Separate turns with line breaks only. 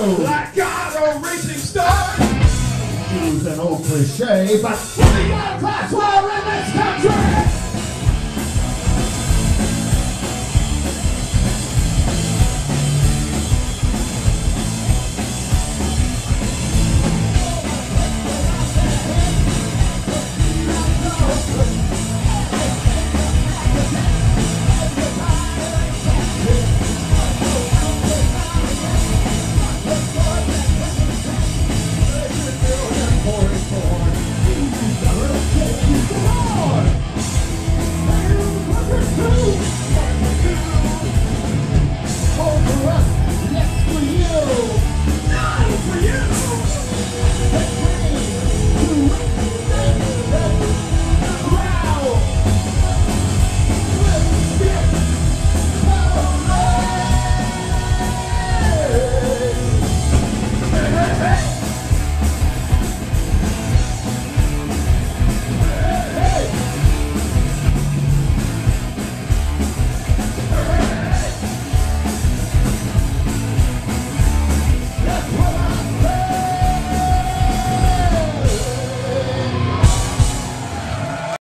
Go.
Like God on racing star.
Use an old cliche, but we got a class war in this country.